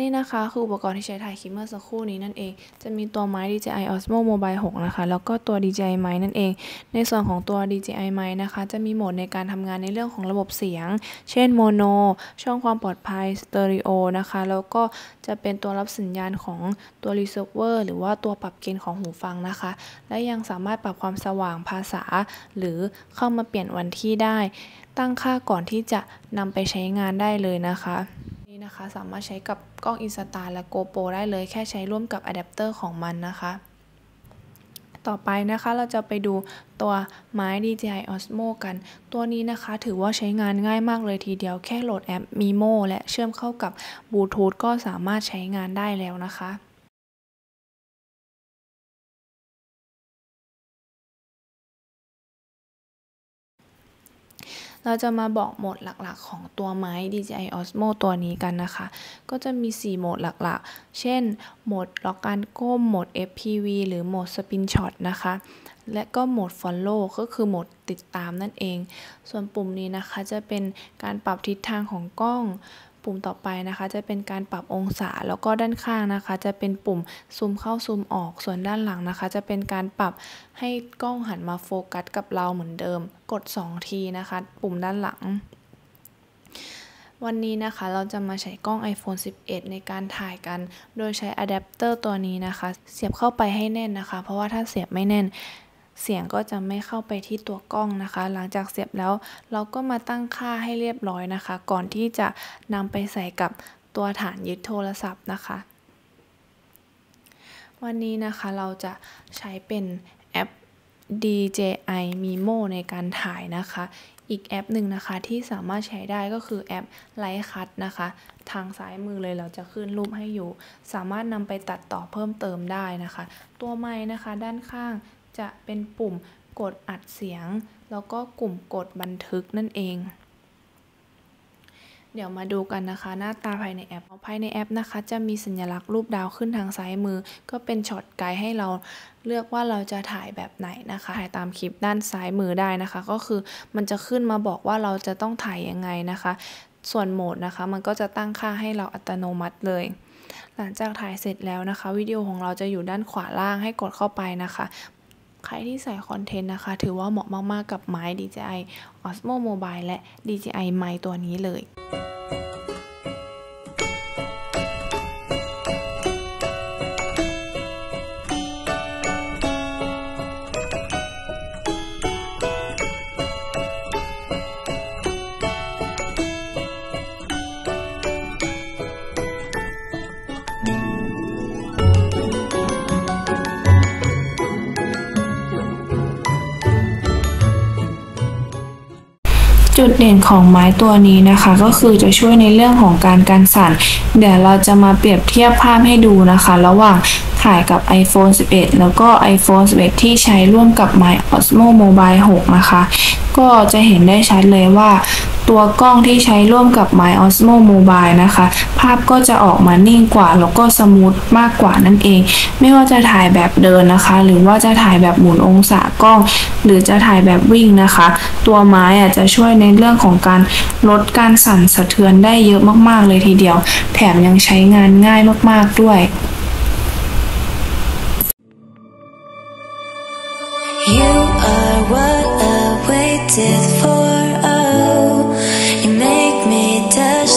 นี่นะคะคืออุปกรณ์ที่ใช้ถ่ายคลิปเมื่อสักครู่นี้นั่นเอง จะมีตัวไม้ DJI Osmo Mobile 6 นะคะ แล้วก็ตัว DJI Mic นั่นเอง ในส่วนของตัว DJI Mic นะคะ จะมีโหมดในการทำงานในเรื่องของระบบเสียง เช่นโมโน ช่องความปลอดภัยสเตอริโอนะคะ แล้วก็จะเป็นตัวรับสัญญาณของตัว receiver หรือว่าตัวปรับเกณฑ์ของหูฟังนะคะ และยังสามารถปรับความสว่างภาษา หรือเข้ามาเปลี่ยนวันที่ได้ ตั้งค่าก่อนที่จะนำไปใช้งานได้เลยนะคะ นะคะ สามารถใช้กับกล้องอินสตาและ GoPro ได้เลยแค่ใช้ร่วมกับอะแดปเตอร์ของมันนะคะต่อไปนะคะเราจะไปดูตัวไม้ DJI Osmo กัน ตัวนี้นะคะถือว่าใช้งานง่ายมากเลยทีเดียวแค่โหลดแอป Mimo และเชื่อมเข้ากับบลูทูธก็สามารถใช้งานได้แล้วนะคะ เราจะมาบอกโหมดหลักๆ ของตัวไม้ DJI Osmo ตัวนี้กันนะคะ ก็จะมี 4 โหมดหลักๆ เช่น โหมดล็อกการก้ม โหมด FPV หรือโหมด Spin Shot นะคะ และก็โหมด Follow ก็คือโหมดติดตามนั่นเอง ส่วนปุ่มนี้นะคะจะเป็นการปรับทิศทางของกล้อง ปุ่มต่อไปนะคะ จะเป็นการปรับองศาแล้วก็ด้านข้างนะคะ จะเป็นปุ่มซูมเข้าซูมออกส่วนด้านหลังนะคะ จะเป็นการปรับให้กล้องหันมาโฟกัสกับเราเหมือนเดิม กด 2 ทีนะคะ ปุ่มด้านหลังวันนี้นะคะเราจะมาใช้กล้อง iPhone 11 ในการถ่ายกัน โดยใช้อะแดปเตอร์ตัวนี้นะคะ เสียบเข้าไปให้แน่นนะคะ เพราะว่าถ้าเสียบไม่แน่น เสียงก็จะไม่เข้าไปที่ตัวกล้องนะคะ หลังจากเสียบแล้วเราก็มาตั้งค่าให้เรียบร้อยนะคะ ก่อนที่จะนำไปใส่กับตัวฐานยึดโทรศัพท์นะคะ วันนี้นะคะเราจะใช้เป็นแอป DJI Mimo ในการถ่ายนะคะ อีกแอปหนึ่งนะคะที่สามารถใช้ได้ก็คือแอป Lightcut นะคะ ทางซ้ายมือเลยเราจะขึ้นรูปให้อยู่ สามารถนำไปตัดต่อเพิ่มเติมได้นะคะ ตัวไม้นะคะด้านข้าง จะเป็นปุ่มกดอัดเสียง แล้วก็กลุ่มกดบันทึกนั่นเอง เดี๋ยวมาดูกันนะคะ หน้าตาภายในแอปภายในแอปนะคะ จะมีสัญลักษณ์รูปดาวขึ้นทางซ้ายมือ ก็เป็น shot guide ให้เราเลือกว่าเราจะถ่ายแบบไหนนะคะ ถ่ายตามคลิปด้านซ้ายมือได้นะคะ ก็คือมันจะขึ้นมาบอกว่าเราจะต้องถ่ายยังไงนะคะส่วนโหมดนะคะ มันก็จะตั้งค่าให้เราอัตโนมัติเลย หลังจากถ่ายเสร็จแล้วนะคะ วิดีโอของเราจะอยู่ด้านขวาล่างให้กดเข้าไปนะคะ ใครที่สายคอนเทนต์นะคะ ถือว่าเหมาะมาก ๆ กับไม้ DJI Osmo Mobile และ DJI Mic ตัวนี้เลย จุดเด่นของไม้ตัวนี้นะคะ ก็คือจะช่วยในเรื่องของการกันสั่น เดี๋ยวเราจะมาเปรียบเทียบภาพให้ดูนะคะ ระหว่างถ่ายกับ iPhone 11 แล้วก็ iPhone 11 ที่ใช้ร่วมกับไม้ Osmo Mobile 6 นะคะ ก็จะเห็นได้ชัดเลยว่าตัวกล้องที่ใช้ร่วมกับ My Osmo Mobile นะคะ ภาพก็จะออกมานิ่งกว่า แล้วก็สมูทมากกว่านั่นเอง ไม่ว่าจะถ่ายแบบเดินนะคะ หรือว่าจะถ่ายแบบหมุนองศากล้อง หรือจะถ่ายแบบวิ่งนะคะ ตัวไม้อาจจะช่วยในเรื่องของการลดการสั่นสะเทือนได้เยอะมากๆเลยทีเดียว แถมยังใช้งานง่ายมากๆด้วย You are what I waited for. Oh, you make me touch.